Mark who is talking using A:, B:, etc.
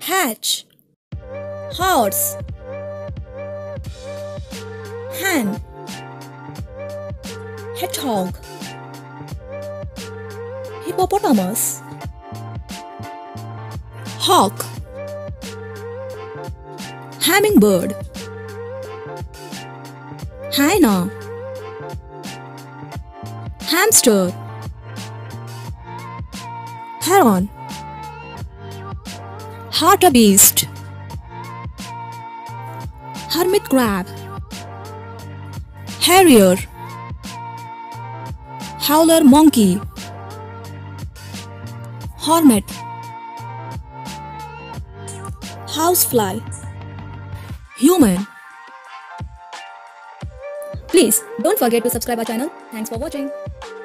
A: hatch, horse, hen, hedgehog, hippopotamus, hawk, hummingbird, hyena, hamster, heron, hartebeest, hermit crab, harrier, howler monkey, hornet, housefly, human. Please don't forget to subscribe our channel. Thanks for watching.